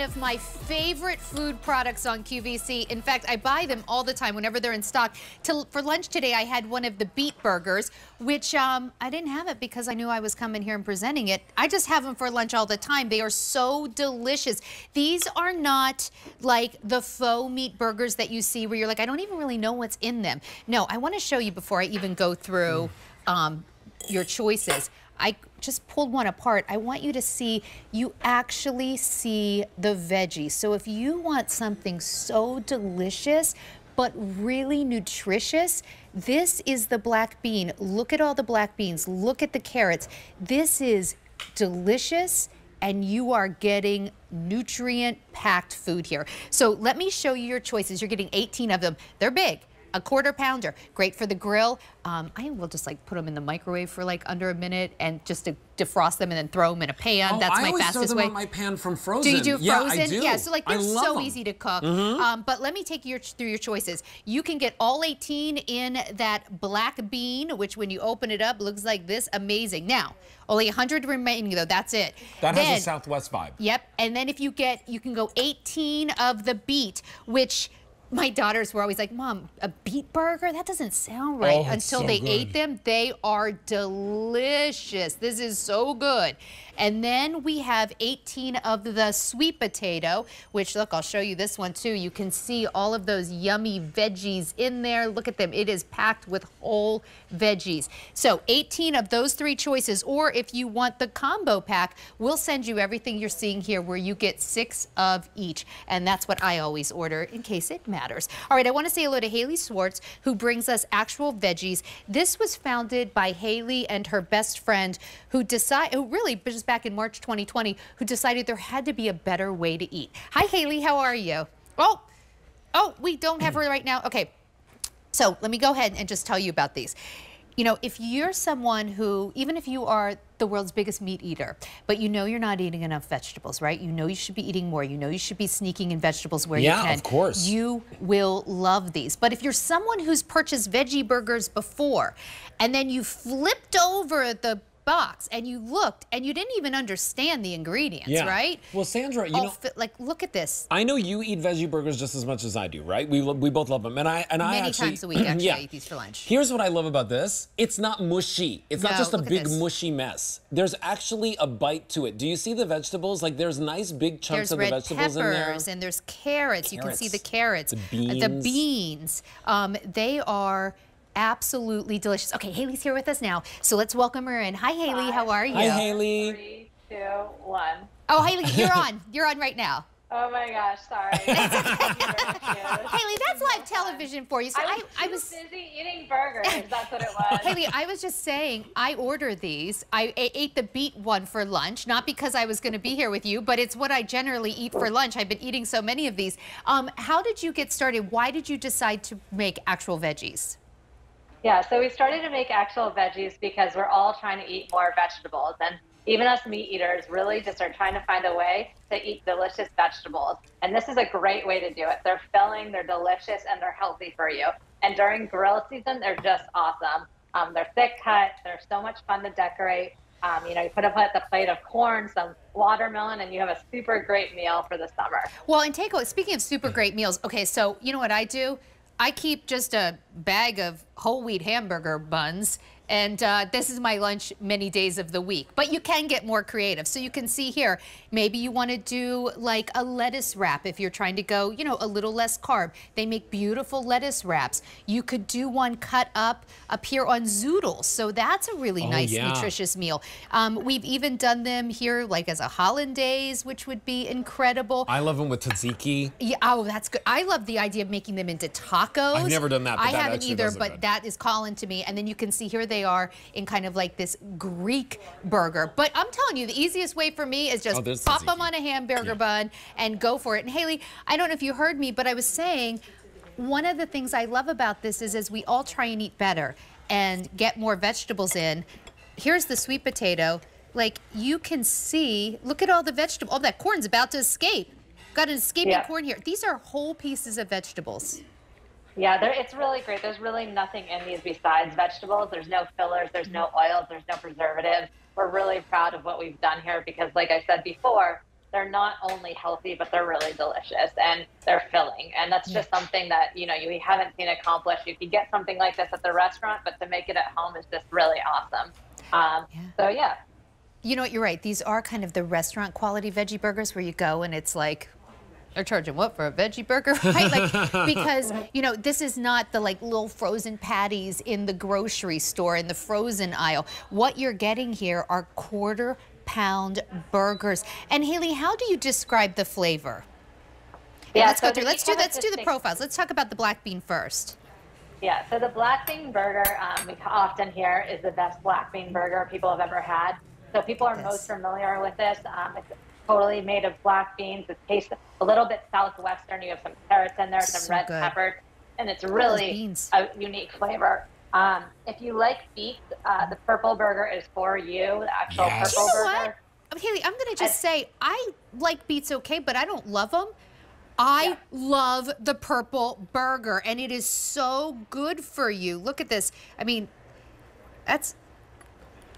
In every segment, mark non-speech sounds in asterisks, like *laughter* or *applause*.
of my favorite food products on QVC. In fact, I buy them all the time whenever they're in stock. To, for lunch today, I had one of the beet burgers, which um, I didn't have it because I knew I was coming here and presenting it. I just have them for lunch all the time. They are so delicious. These are not like the faux meat burgers that you see where you're like, I don't even really know what's in them. No, I want to show you before I even go through um, your choices. I just pulled one apart. I want you to see, you actually see the veggies. So if you want something so delicious, but really nutritious, this is the black bean. Look at all the black beans. Look at the carrots. This is delicious and you are getting nutrient packed food here. So let me show you your choices. You're getting 18 of them. They're big a quarter pounder, great for the grill. Um, I will just like put them in the microwave for like under a minute and just to defrost them and then throw them in a pan. Oh, That's I my always fastest throw them way. on my pan from frozen. Do you do yeah, frozen? I do. Yeah, so like they're so them. easy to cook. Mm -hmm. um, but let me take you through your choices. You can get all 18 in that black bean, which when you open it up looks like this. Amazing. Now, only 100 remaining though. That's it. That then, has a Southwest vibe. Yep. And then if you get, you can go 18 of the beet, which my daughters were always like, Mom, a beet burger? That doesn't sound right. Oh, Until so they good. ate them, they are delicious. This is so good. And then we have 18 of the sweet potato, which look, I'll show you this one too. You can see all of those yummy veggies in there. Look at them. It is packed with whole veggies. So 18 of those three choices, or if you want the combo pack, we'll send you everything you're seeing here where you get six of each. And that's what I always order in case it matters. All right, I want to say hello to Haley Swartz, who brings us actual veggies. This was founded by Haley and her best friend who decided, who really just back in March 2020, who decided there had to be a better way to eat. Hi, Haley, how are you? Oh, oh, we don't have her right now. Okay, so let me go ahead and just tell you about these. You know, if you're someone who, even if you are the world's biggest meat eater, but you know you're not eating enough vegetables, right? You know you should be eating more. You know you should be sneaking in vegetables where Yeah, you can. Yeah, of course. You will love these. But if you're someone who's purchased veggie burgers before, and then you flipped over the box and you looked and you didn't even understand the ingredients, Yeah. right? Well, Sandra, you Oh, know, like look at this. I know you eat veggie burgers just as much as I do, right? We we both love them, and I and I Many actually times a week, *clears throat* actually, yeah. I eat these for lunch. Here's what I love about this: it's not mushy. It's not just a big mushy mess. There's actually a bite to it. Do you see the vegetables? Like there's nice big chunks There's of the vegetables in there. peppers and there's carrots. You can see the Carrots. carrots. The Uh, The beans. beans. Um, they are absolutely delicious. Okay, Haley's here with us now. So let's welcome her in. Hi, Haley. How are you? Hi, Haley. Three, two, one. Oh, Haley, you're on. You're on right now. *laughs* Oh my gosh, sorry. *laughs* Haley, that's live television for you. So I I, was, I too was busy eating burgers. That's what it was. Haley, I was just saying, I order these. I ate the beet one for lunch, not because I was going to be here with you, but it's what I generally eat for lunch. I've been eating so many of these. Um, how did you get started? Why did you decide to make actual veggies? Yeah, so we started to make actual veggies because we're all trying to eat more vegetables. And even us meat eaters really just are trying to find a way to eat delicious vegetables. And this is a great way to do it. They're filling, they're delicious, and they're healthy for you. And during grill season, they're just awesome. Um, they're thick cut, they're so much fun to decorate. Um, you know, you put up the plate of corn, some watermelon, and you have a super great meal for the summer. Well, and take speaking of super great meals, okay, so you know what I do? I keep just a bag of whole wheat hamburger buns, and uh, this is my lunch many days of the week. But you can get more creative. So you can see here, maybe you want to do like a lettuce wrap if you're trying to go, you know, a little less carb. They make beautiful lettuce wraps. You could do one cut up up here on zoodles. So that's a really Oh, nice, yeah. nutritious meal. Um, we've even done them here like as a hollandaise, which would be incredible. I love them with tzatziki. Yeah, oh, that's good. I love the idea of making them into tacos. I've never done that, but I that haven't either, but good. that is calling to me. And then you can see here they are in kind of like this Greek burger. But I'm telling you, the easiest way for me is Oh, just there's pop them on a hamburger bun and go for it. And Haley, I don't know if you heard me, but I was saying one of the things I love about this is as we all try and eat better and get more vegetables in, here's the sweet potato. Like you can see, look at all the vegetable. Oh, that corn's about to escape. Got an escaping Yeah. corn here. These are whole pieces of vegetables. Yeah, there, it's really great. There's really nothing in these besides vegetables. There's no fillers, there's no oils, there's no preservatives. We're really proud of what we've done here because, like I said before, they're not only healthy, but they're really delicious and they're filling. And that's just something that, you know, you haven't seen accomplished. You can get something like this at the restaurant, but to make it at home is just really awesome. Um, Yeah. So yeah. You know what? You're right. These are kind of the restaurant quality veggie burgers where you go and it's like, they're charging what for a veggie burger, *laughs* right? Like, *laughs* because you know this is not the like little frozen patties in the grocery store in the frozen aisle. What you're getting here are quarter pound burgers. And Haley, how do you describe the flavor? Yeah, let's so go through. Let's do let's do the profiles. Let's talk about the black bean first. Yeah, so the black bean burger um, we often hear is the best black bean burger people have ever had. So people are Yes. most familiar with this. Um, it's totally made of black beans. It tastes a little bit southwestern. You have some carrots in there, some So red good. peppers, and it's really a unique flavor. Um, if you like beets, uh, the purple burger is for you. The actual Yes. Do you know burger. what? Um, Haley, I'm going to just I- say I like beets okay, but I don't love them. I Yeah. love the purple burger, and it is so good for you. Look at this. I mean, that's.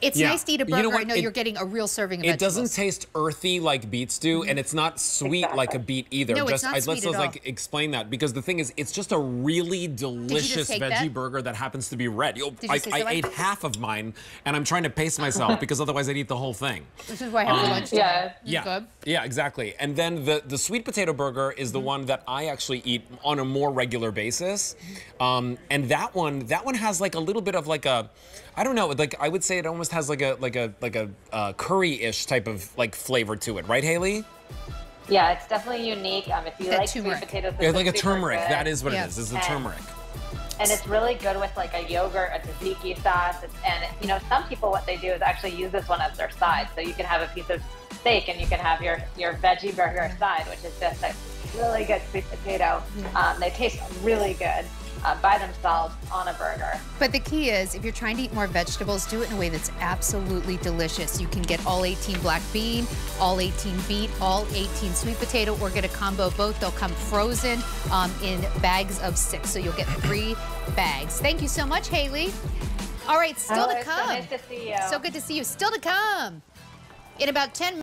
It's Yeah. nice to eat a burger You know burger. what? I know It- you're getting a real serving of It doesn't taste earthy like beets do, and it's not sweet like a beet either. No, it's just not I, sweet let's at just all. like explain that because the thing is, it's just a really delicious veggie that? burger that happens to be red. Yo, Did you I, say I so? ate half of mine, and I'm trying to pace myself *laughs* because otherwise I'd eat the whole thing. This is what I have for lunch. Yeah. tonight. It's Yeah, Good. yeah, exactly. And then the the sweet potato burger is the Mm-hmm. one that I actually eat on a more regular basis. Um, and that one, that one has like a little bit of like a, I don't know, like I would say it almost has like a like a like a uh, curry-ish type of like flavor to it, right, Haley? Yeah, it's definitely unique. Um, if you That like turmeric. sweet potatoes, Yeah, this like a turmeric. good. That is what Yeah. it is. It's a And- turmeric. and it's really good with like a yogurt, a tzatziki sauce, and, and you know some people what they do is actually use this one as their side. So you can have a piece of steak and you can have your your veggie burger side, which is just a really good sweet potato. Um, they taste really good uh, by themselves on a burger. But the key is, if you're trying to eat more vegetables, do it in a way that's absolutely delicious. You can get all 18 black bean, all 18 beet, all 18 sweet potato, or get a combo of both. They'll come frozen um, in bags of six, so you'll get three bags. Thank you so much, Haley. All right, still Oh, to it's so come. nice to see you. So good to see you. Still to come. In about 10